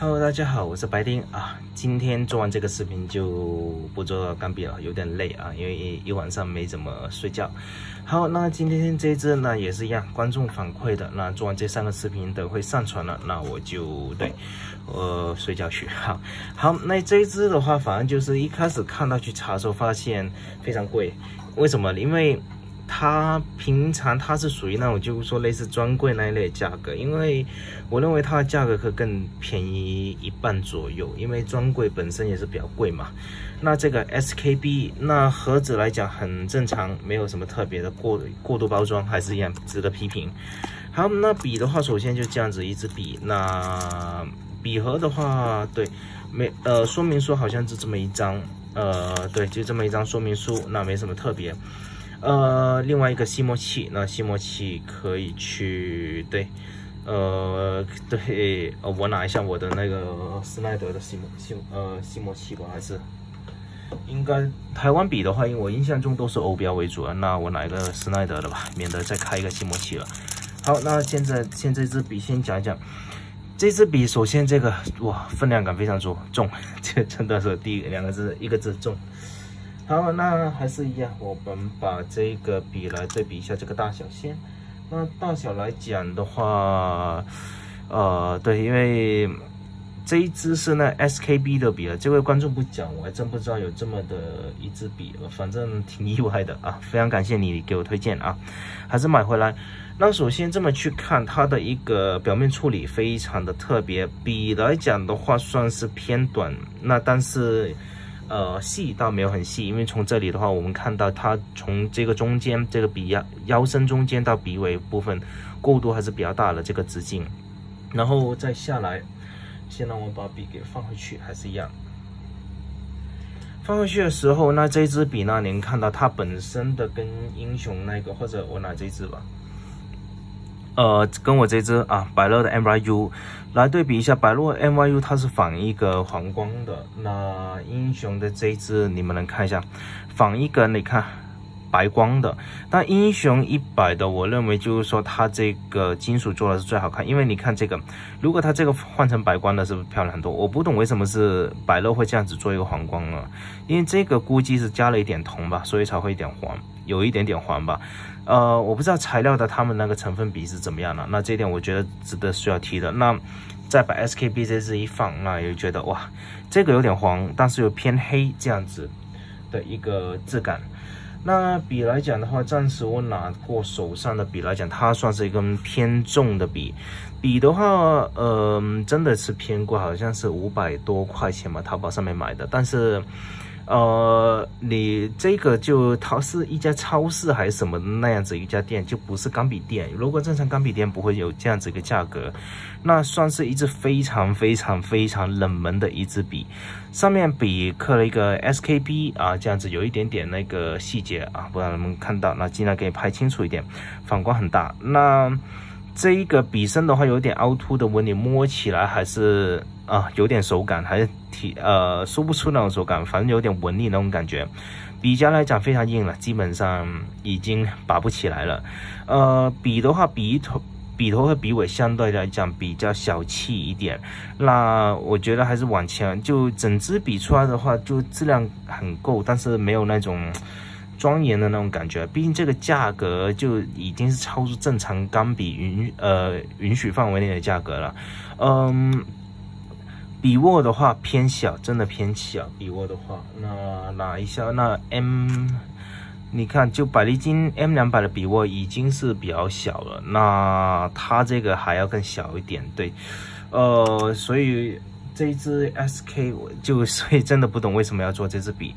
Hello，大家好，我是白丁啊。今天做完这个视频就不做钢笔了，有点累啊，因为一晚上没怎么睡觉。好，那今天这支呢也是一样，观众反馈的。那做完这三个视频等会上传了，那我就对，呃，睡觉去。好，好，那这一支的话，反正就是一开始看到去查的时候发现非常贵，为什么？因为它平常它是属于那种就是说类似专柜那一类的价格，因为我认为它的价格可更便宜一半左右，因为专柜本身也是比较贵嘛。那这个 SKB 那盒子来讲很正常，没有什么特别的过过度包装，还是一样值得批评。好，那笔的话，首先就这样子一支笔，那笔盒的话，对，没呃说明书好像是这么一张，呃对，就这么一张说明书，那没什么特别。呃，另外一个吸墨器，那吸墨器可以去对，呃，对，呃，我拿一下我的那个施耐德的吸墨吸呃吸墨器吧，还是应该台湾笔的话，因为我印象中都是欧标为主啊，那我拿一个施耐德的吧，免得再开一个吸墨器了。好，那现在先这支笔先讲一讲，这支笔首先这个哇分量感非常足重，这真的是第一两个字一个字重。好，那还是一样，我们把这个笔来对比一下这个大小先。那大小来讲的话，呃，对，因为这一支是那 SKB 的笔了。这位观众不讲，我还真不知道有这么的一支笔，反正挺意外的啊！非常感谢你给我推荐啊，还是买回来。那首先这么去看它的一个表面处理，非常的特别。笔来讲的话，算是偏短，那但是。呃，细倒没有很细，因为从这里的话，我们看到它从这个中间这个笔腰腰身中间到笔尾部分过渡还是比较大的这个直径，然后再下来，先让我把笔给放回去，还是一样。放回去的时候，那这支笔呢，您看到它本身的跟英雄那个，或者我拿这支吧。呃，跟我这只啊，百乐的 MYU 来对比一下，百乐 MYU 它是仿一个黄光的，那英雄的这只你们能看一下，仿一个你看白光的。那英雄一百的，我认为就是说它这个金属做的是最好看，因为你看这个，如果它这个换成白光的，是不是漂亮很多？我不懂为什么是百乐会这样子做一个黄光呢？因为这个估计是加了一点铜吧，所以才会一点黄，有一点点黄吧。呃，我不知道材料的他们那个成分比是怎么样的，那这点我觉得值得需要提的。那再把 SKB 这支一放，那也觉得哇，这个有点黄，但是又偏黑这样子的一个质感。那笔来讲的话，暂时我拿过手上的笔来讲，它算是一根偏重的笔。笔的话，呃，真的是偏贵，好像是五百多块钱吧，淘宝上面买的，但是。呃，你这个就它是一家超市还是什么那样子一家店，就不是钢笔店。如果正常钢笔店不会有这样子一个价格，那算是一支非常非常非常冷门的一支笔。上面笔刻了一个 SKB 啊，这样子有一点点那个细节啊，不让人们看到。那尽量给你拍清楚一点，反光很大。那这一个笔身的话，有点凹凸的纹理，摸起来还是啊有点手感，还是挺呃说不出那种手感，反正有点纹理那种感觉。笔尖来讲非常硬了，基本上已经拔不起来了。呃，笔的话，笔头、笔头和笔尾相对来讲比较小气一点。那我觉得还是往前，就整支笔出来的话，就质量很够，但是没有那种。庄严的那种感觉，毕竟这个价格就已经是超出正常钢笔允呃允许范围内的价格了。嗯，笔握的话偏小，真的偏小。笔握的话，那拿一下那 M，你看就百利金 M 两百的笔握已经是比较小了，那它这个还要更小一点。对，呃，所以这一支 SK 我就所以真的不懂为什么要做这支笔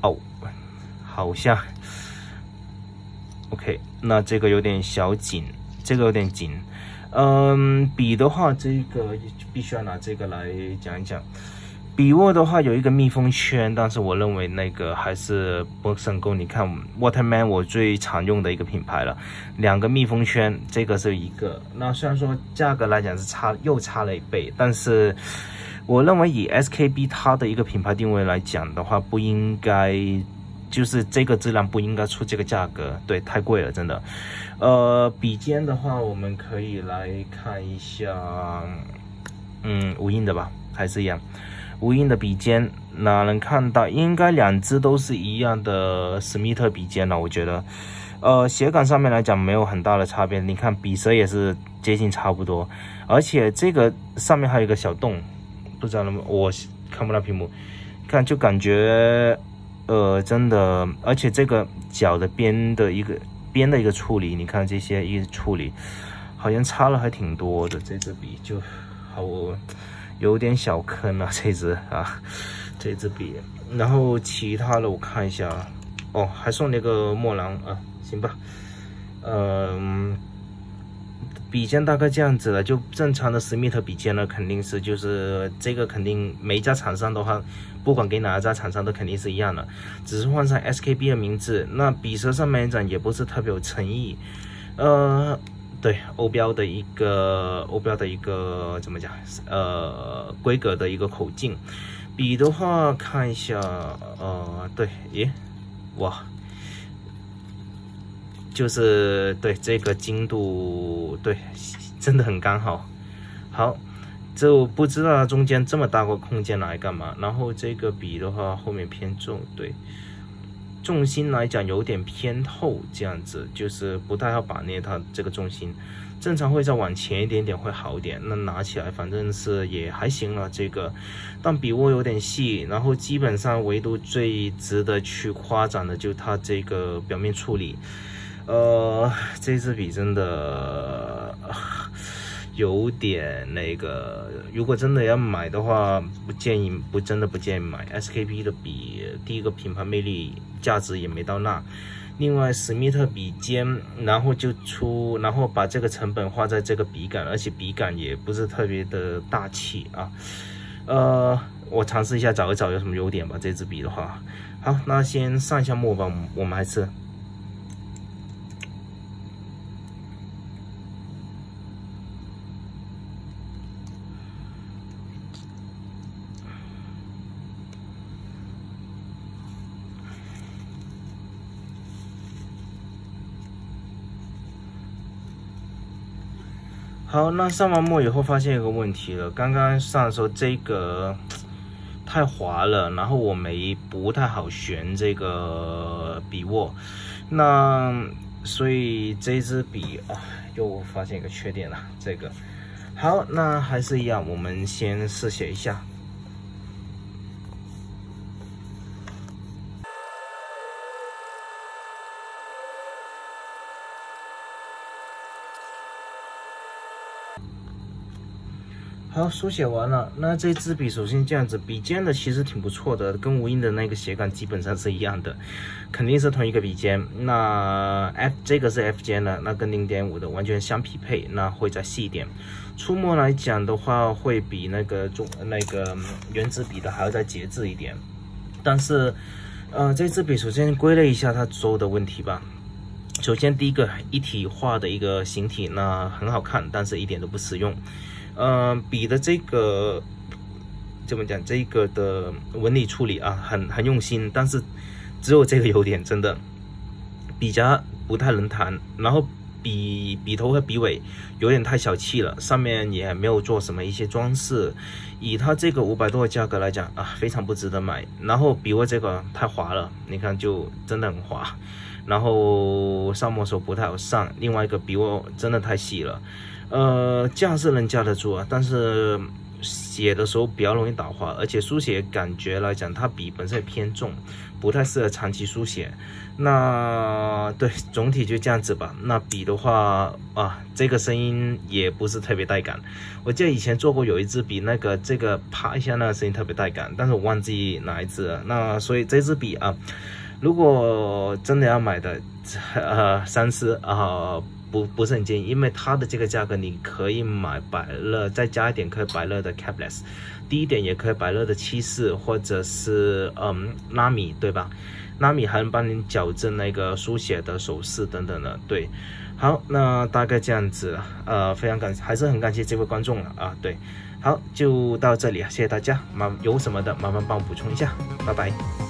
哦。好像，OK，那这个有点小紧，这个有点紧。嗯，笔的话，这个必须要拿这个来讲一讲。笔握的话有一个密封圈，但是我认为那个还是不甚够。你看，Waterman 我最常用的一个品牌了，两个密封圈，这个是一个。那虽然说价格来讲是差又差了一倍，但是我认为以 SKB 它的一个品牌定位来讲的话，不应该。就是这个质量不应该出这个价格，对，太贵了，真的。呃，笔尖的话，我们可以来看一下，嗯，无印的吧，还是一样，无印的笔尖，哪能看到应该两只都是一样的史密特笔尖了，我觉得，呃，写感上面来讲没有很大的差别，你看笔舌也是接近差不多，而且这个上面还有一个小洞，不知道能不能我看不到屏幕，看就感觉，呃，真的，而且这个角的边的一个边的一个处理，你看这些一处理。好像差了还挺多的，这支笔就好有点小坑了，这支啊，这支笔。然后其他的我看一下，哦，还送那个墨囊啊，行吧。嗯，笔尖大概这样子了，就正常的史密特笔尖呢，肯定是就是这个肯定每一家厂商的话，不管给哪一家厂商都肯定是一样的，只是换上 SKB 的名字。那笔舌上面讲也不是特别有诚意，呃。对欧标的一个欧标的一个怎么讲？呃，规格的一个口径。笔的话，看一下，呃，对，咦，哇，就是对这个精度，对，真的很刚好。好，就不知道中间这么大个空间来干嘛。然后这个笔的话，后面偏重，对。重心来讲有点偏后，这样子就是不太好把捏它这个重心，正常会再往前一点点会好一点。那拿起来反正是也还行了，这个，但笔握有点细，然后基本上唯独最值得去夸奖的就它这个表面处理，呃，这支笔真的。有点那个，如果真的要买的话，不建议，不真的不建议买 SKP 的笔。第一个品牌魅力价值也没到那，另外史密特笔尖，然后就出，然后把这个成本花在这个笔杆，而且笔杆也不是特别的大气啊。呃，我尝试一下找一找有什么优点吧。这支笔的话，好，那先上一下墨吧，我们还是。好，那上完墨以后发现一个问题了。刚刚上的时候这个 太滑了，然后我没不太好旋这个笔握，那所以这支笔啊又发现一个缺点了。这个好，那还是一样，我们先试写一下。好，书写完了。那这支笔首先这样子，笔尖的其实挺不错的，跟无印的那个写感基本上是一样的，肯定是同一个笔尖。那 F 这个是 F 尖的，那跟零点五的完全相匹配，那会再细一点。出墨来讲的话，会比那个中那个原子笔的还要再节制一点。但是，呃，这支笔首先归类一下它所有的问题吧。首先第一个一体化的一个形体，那很好看，但是一点都不实用。嗯，笔的这个怎么讲？这个的纹理处理啊，很很用心，但是只有这个优点，真的笔夹不太能弹，然后笔笔头和笔尾有点太小气了，上面也没有做什么一些装饰，以它这个五百多的价格来讲啊，非常不值得买。然后笔握这个太滑了，你看就真的很滑，然后上墨时候不太好上，另外一个笔握真的太细了。呃，架是能架得住啊，但是写的时候比较容易打滑，而且书写感觉来讲，它笔本身偏重，不太适合长期书写。那对，总体就这样子吧。那笔的话啊，这个声音也不是特别带感。我记得以前做过有一支笔，那个这个啪一下那个声音特别带感，但是我忘记哪一支了。那所以这支笔啊，如果真的要买的，呃，三思啊。不不是很建议，因为它的这个价格，你可以买百乐，再加一点可以百乐的 capless，低一点也可以百乐的七四，或者是嗯拉米，对吧？拉米还能帮你矫正那个书写的手势等等的，对。好，那大概这样子，呃，非常感，还是很感谢这位观众了啊，对。好，就到这里啊，谢谢大家，麻有什么的麻烦帮我补充一下，拜拜。